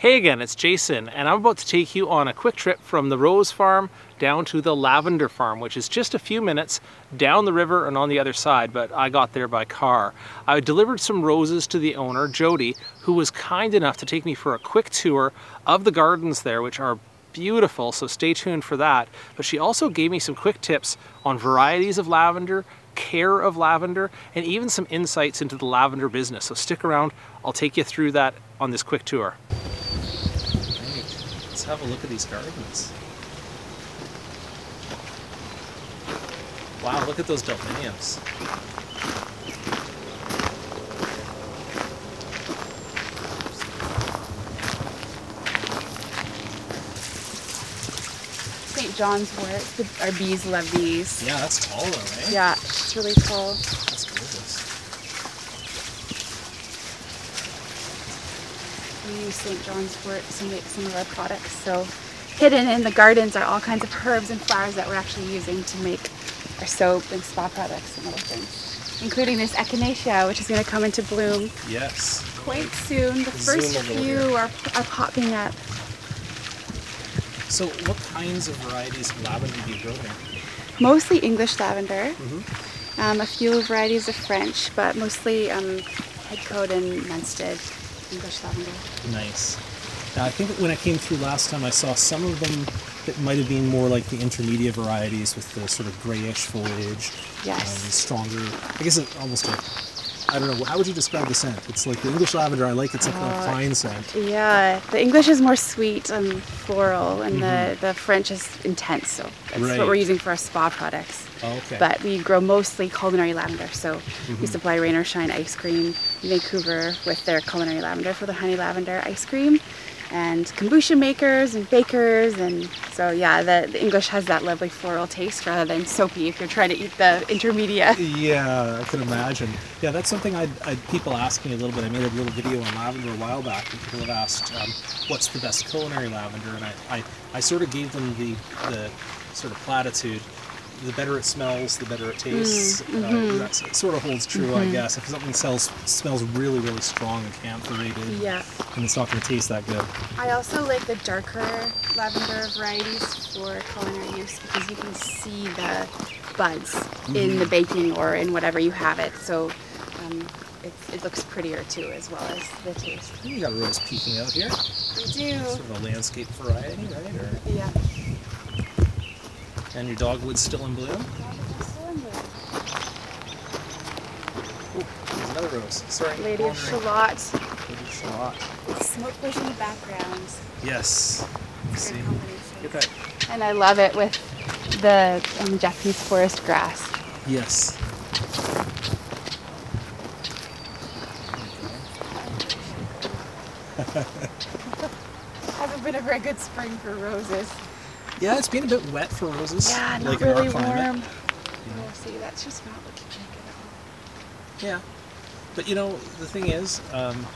Hey again, it's Jason, and I'm about to take you on a quick trip from the rose farm down to the lavender farm, which is just a few minutes down the river and on the other side, but I got there by car. I delivered some roses to the owner, Jodi, who was kind enough to take me for a quick tour of the gardens there, which are beautiful, so stay tuned for that. But she also gave me some quick tips on varieties of lavender, care of lavender, and even some insights into the lavender business. So stick around, I'll take you through that on this quick tour. Let's have a look at these gardens. Wow, look at those delphiniums. St. John's wort. Our bees love these. Yeah, that's tall though, right? Yeah, it's really tall. That's gorgeous. We use St. John's wort to make some of our products. So hidden in the gardens are all kinds of herbs and flowers that we're actually using to make our soap and spa products and other things. Including this echinacea, which is going to come into bloom Yes. quite soon. The first few are, are popping up. So what kinds of varieties of lavender do you grow here? Mostly English lavender. Mm-hmm. Um, a few varieties of French, but mostly um, Hidcote and Munstead. Nice. Now, I think when I came through last time, I saw some of them that might have been more like the intermediate varieties with the sort of grayish foliage. Yes. Um, stronger. I guess it almost a. I don't know. How would you describe the scent? It's like the English lavender. I like. It's like a Uh, fine scent. Yeah, the English is more sweet and floral, and the, the French is intense. So that's Mm-hmm. Right. what we're using for our spa products. Oh, okay. But we grow mostly culinary lavender. So Mm-hmm. we supply Rain or Shine ice cream, Vancouver with their culinary lavender for the honey lavender ice cream, and kombucha makers and bakers. And so yeah, the, the English has that lovely floral taste rather than soapy if you're trying to eat the intermediate. Yeah, I can imagine. Yeah, that's something I'd people ask me a little bit. I made a little video on lavender a while back, and people have asked, um, "What's the best culinary lavender?" And I, I, I sort of gave them the, the sort of platitude: the better it smells, the better it tastes. Uh, that's, it sort of holds true, I guess. If something sells, smells really, really strong and camphorated, Yeah. and it's not going to taste that good. I also like the darker lavender varieties for culinary use because you can see the buds in the baking or in whatever you have it. So um, it, it looks prettier too, as well as the taste. You got a rose peeking out here. We do. Sort of a landscape variety, right? Or, Yeah. And your dogwood's still in bloom. Ooh, there's another rose. Sorry. Lady of. Shalott. Lady of Shalott. Smoke bush in the background. Yes. You It's see. great. Get that. And I love it with the um, Japanese forest grass. Yes. Hasn't been a very good spring for roses. Yeah, it's been a bit wet for roses. Yeah, not like in really our climate. warm. you know. We'll see, that's just not looking like it at all. Yeah. But you know, the thing is, um,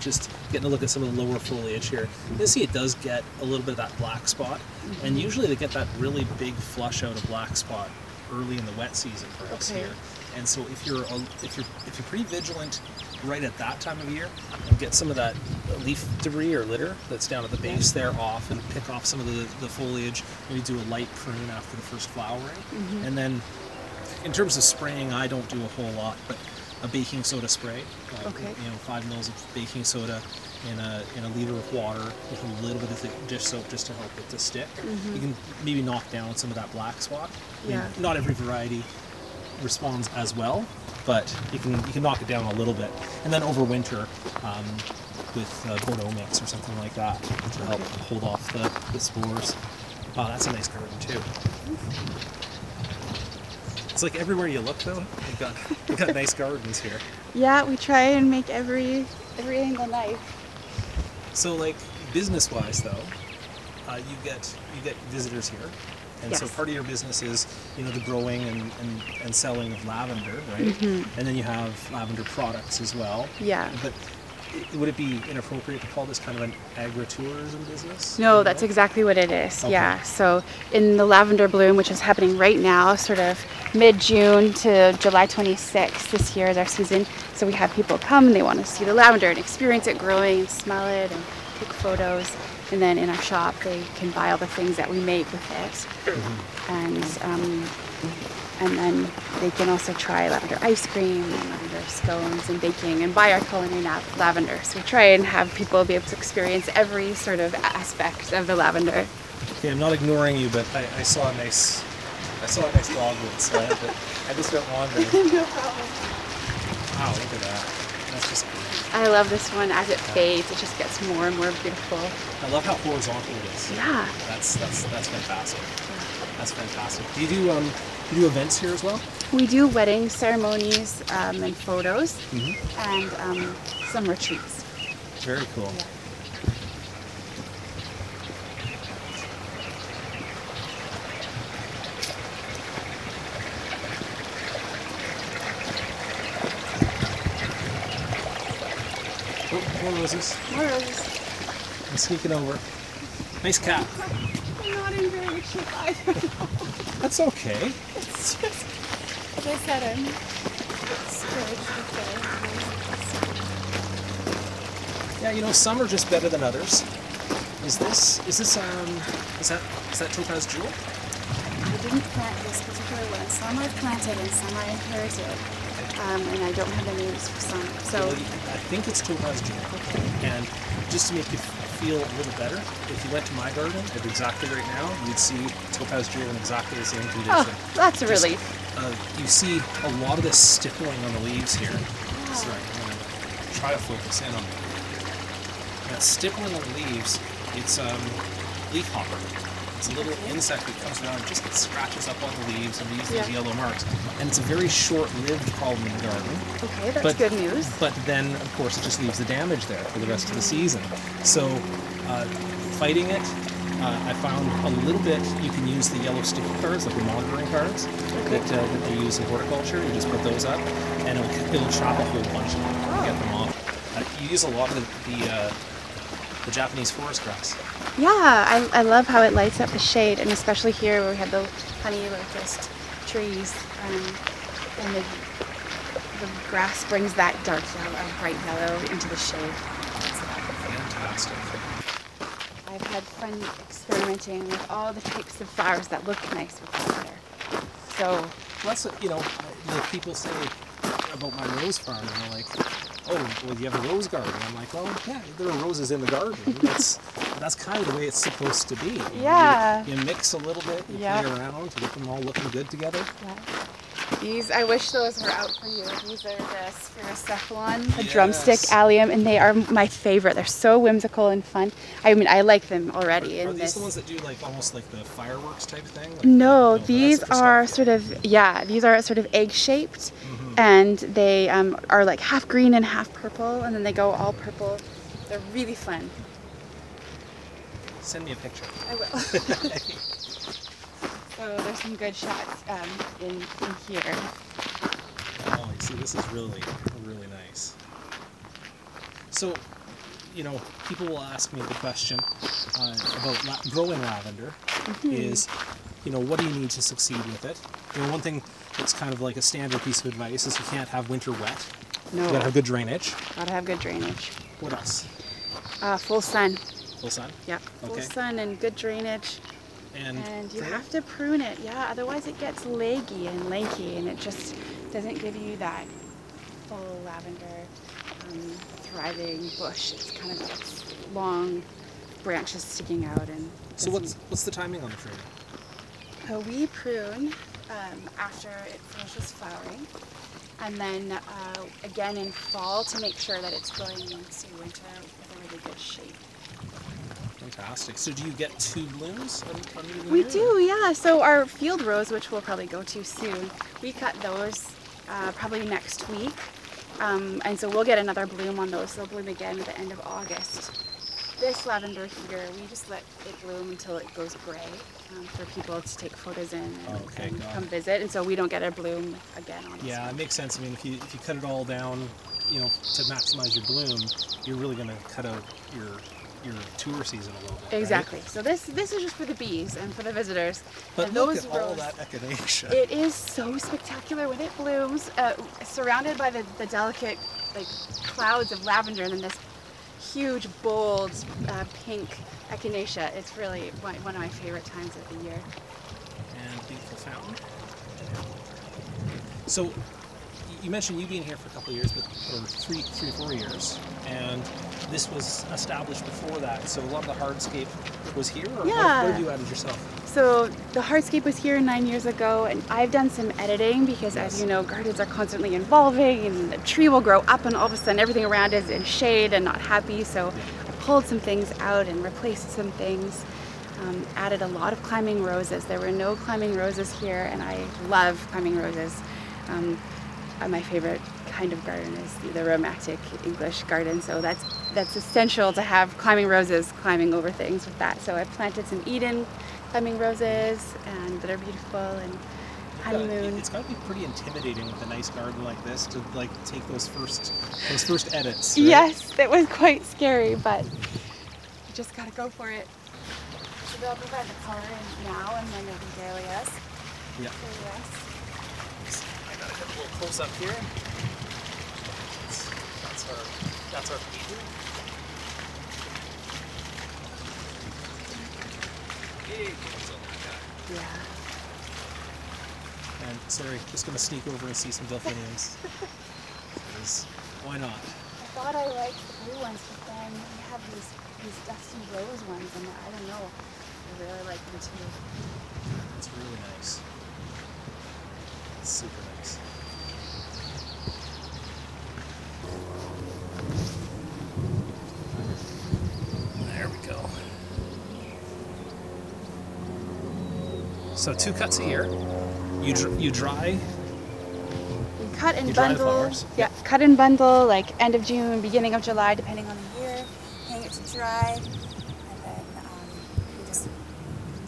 just getting a look at some of the lower foliage here, you see it does get a little bit of that black spot. Mm-hmm. And usually they get that really big flush out of black spot early in the wet season for us Okay. here. And so if you're if you're if you're pretty vigilant right at that time of year and get some of that leaf debris or litter that's down at the base there off and pick off some of the, the foliage, maybe do a light prune after the first flowering. Mm-hmm. And then in terms of spraying, I don't do a whole lot, but a baking soda spray. uh, Okay. You know, five mils of baking soda in a in a liter of water with a little bit of the dish soap just to help it to stick. You can maybe knock down some of that black spot. I mean. Yeah. not every variety responds as well, but you can you can knock it down a little bit, and then over winter. Um, with uh, Bordeaux mix or something like that to help hold off the, the spores. Wow, that's a nice garden too. It's like everywhere you look, though, you've got you've got nice gardens here. Yeah, we try and make every every angle nice. So, like business-wise, though, uh, you get you get visitors here, and so part of your business is you know the growing and, and, and selling of lavender, right? Mm-hmm. And then you have lavender products as well. Yeah. But would it be inappropriate to call this kind of an agritourism business? No, that's exactly what it is. Okay. Yeah. So in the lavender bloom, which is happening right now, sort of mid June to July 26th this year is our season. So we have people come and they want to see the lavender and experience it growing and smell it and take photos. And then in our shop, they can buy all the things that we make with it. And um, and then they can also try lavender ice cream and lavender scones and baking and buy our culinary lavender. So we try and have people be able to experience every sort of aspect of the lavender. Okay, I'm not ignoring you, but I, I saw a nice, I saw a nice dogwood, so I, had to, I just went wandering. no problem. Wow, look at that. That's just great. I love this one as it fades. It just gets more and more beautiful. I love how horizontal it is. Yeah. That's that's that's fantastic. That's fantastic. Do you do um do you do events here as well? We do wedding ceremonies um, and photos Mm-hmm. and um, some retreats. Very cool. Yeah. Oh, more roses. More roses. I'm sneaking over. Nice cat. I'm not in very good shape either. That's okay. It's just, as I said, I'm scared Yeah, you know, some are just better than others. Is this is this um is that is that topaz jewel? I didn't plant this particular one. Some I've planted and some I inherited. Um, and I don't have the names for some. So, Well, I think it's topaz jewel. And just to make you feel a little better, if you went to my garden at exactly right now, you'd see topaz jewel in exactly the same condition. oh, that's a Just, relief. Uh, you see a lot of this stippling on the leaves here. Sorry, I'm gonna try to focus in on that stippling on the leaves. It's um, leaf hopper. It's a little insect that comes around and just scratches up on the leaves and leaves these yellow marks. And it's a very short-lived problem in the garden. Okay, that's But- good news. But then, of course, it just leaves the damage there for the rest of the season. So, uh, fighting it, uh, I found a little bit. You can use the yellow sticky cards, like the monitoring cards that, uh, that they use in horticulture. You just put those up, and it'll, it'll trap a whole bunch of them and get them off. Uh, you use a lot of the the, uh, the Japanese forest grass. Yeah, I, I love how it lights up the shade, and especially here where we have the honey locust trees, um, and the, the grass brings that dark yellow, bright yellow into the shade. Fantastic. I've had fun experimenting with all the types of flowers that look nice with lavender. So, Well, that's what, you know, like people say about my rose farm, and they're like, "Oh, well, you have a rose garden." I'm like, "Well, yeah, there are roses in the garden. That's that's kind of the way it's supposed to be. You know, you- Yeah. You, mix a little bit, you Yeah. play around to get them all looking good together. yeah. These, I wish those were out for you. These are the Sphaerocephalon, the drumstick allium, and they are my favorite. They're so whimsical and fun. I mean, I like them already. Are in these this. the ones that do like almost like the fireworks type thing? Like, No, that's these different are stuff. sort of yeah. These are sort of egg shaped, Mm-hmm. And they um, are like half green and half purple, and then they go all purple. They're really fun. Send me a picture. I will. so there's some good shots um, in, in here. Oh, you see, this is really, really nice. So, you know, people will ask me the question uh, about la- growing lavender is, you know, what do you need to succeed with it? You know, one thing that's kind of like a standard piece of advice is you can't have winter wet. No, You gotta have good drainage. gotta have good drainage. What else? Uh, full sun. Full sun. Yeah, Okay. full sun and good drainage. And, And you have to prune it, yeah, otherwise it gets leggy and lanky and it just doesn't give you that full lavender um, thriving bush. It's kind of long branches sticking out and So what's what's the timing on the pruning? We prune um, after it finishes flowering and then uh, again in fall to make sure that it's growing into winter with a really good shape. Fantastic. So do you get two blooms We year? do, yeah. So our field rose, which we'll probably go to soon, we cut those uh, probably next week. Um, and so we'll get another bloom on those. They'll bloom again at the end of August. This lavender here, we just let it bloom until it goes gray um, for people to take photos in and, Oh, okay, and come it. visit. And so we don't get a bloom again on Yeah, it makes sense. I mean, if you if you cut it all down you know, to maximize your bloom, you're really going to cut out your your tour season a little bit. right? Exactly. So this this is just for the bees and for the visitors. But and look those at all that echinacea. It is so spectacular when it blooms, uh, surrounded by the, the delicate like clouds of lavender and then this huge, bold, uh, pink echinacea. It's really one, of my favorite times of the year. and beautiful fountain. So, you mentioned you being here for a couple years, but or three, three or four years, and this was established before that. So a lot of the hardscape was here. What- Yeah. What, you added yourself? So the hardscape was here nine years ago, and I've done some editing because, Yes. as you know, gardens are constantly evolving, and the tree will grow up, and all of a sudden everything around is in shade and not happy. So I pulled some things out and replaced some things. Um, added a lot of climbing roses. There were no climbing roses here, and I love climbing roses. Um, uh, my favorite kind of garden is the, romantic English garden, so that's that's essential to have climbing roses climbing over things with that. So I planted some Eden climbing roses, and that are beautiful, and honeymoon. It's got to be pretty intimidating with a nice garden like this to like take those first those first edits. right? Yes, it was quite scary, but you just gotta go for it. So they'll provide the coloring now and then the dahlias. Yeah. Dahlias. A little close up here. That's, that's our that's our Eden. Big ones on that guy. Yeah. And sorry, just gonna sneak over and see some delphiniums. why not? I thought I liked the blue ones, but then we have these these dusty rose ones, and I don't know. I really like them too. It's really nice. It's super nice. There we go. So two cuts a year. You dr- you dry. We cut and You bundle. Yeah, cut and bundle like end of June, beginning of July, depending on the year. Hang it to dry, and then um, we just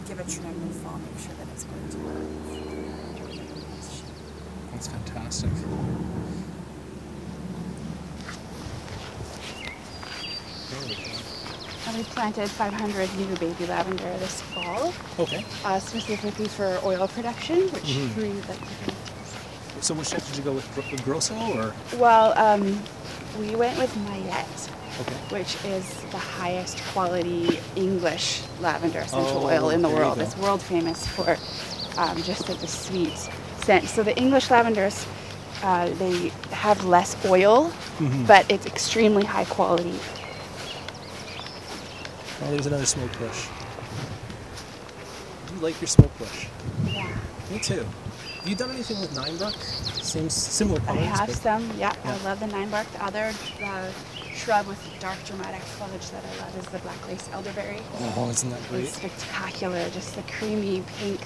give it trim in the fall. Make sure that it's going to. Work. That's fantastic. There we go. And we planted 500 new baby lavender this fall, Okay. uh, specifically for oil production, which Mhm. we like. So which type did you go with? With Grosso or? Well, um, we went with Maillette. Okay. which is the highest quality English lavender essential Oh, oil in the world. It's world famous for um, just the, the sweet scent. So the English lavenders, uh, they have less oil, Mhm. but it's extremely high quality. Oh, there's another smoke bush. You like your smoke bush? Yeah. Me too. Have you done anything with Nine Bark? Seems similar I have but- some, yeah, Yeah. I love the nine bark. The other uh, shrub with dark dramatic foliage that I love is the black lace elderberry. Oh, isn't that It's great? spectacular, just the creamy pink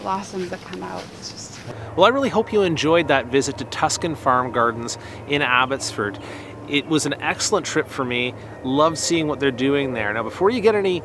blossoms that come out. It's just Well, I really hope you enjoyed that visit to Tuscan Farm Gardens in Abbotsford. It was an excellent trip for me. Loved seeing what they're doing there. Now, before you get any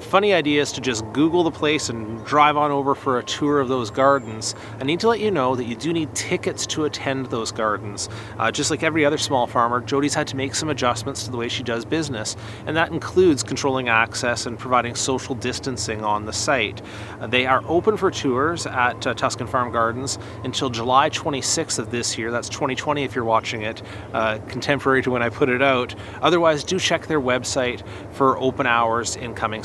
funny idea is to just Google the place and drive on over for a tour of those gardens, I need to let you know that you do need tickets to attend those gardens. Uh, just like every other small farmer, Jodi's had to make some adjustments to the way she does business, and that includes controlling access and providing social distancing on the site. Uh, they are open for tours at uh, Tuscan Farm Gardens until July 26th of this year. That's 2020 if you're watching it, uh, contemporary to when I put it out. Otherwise, do check their website for open hours in coming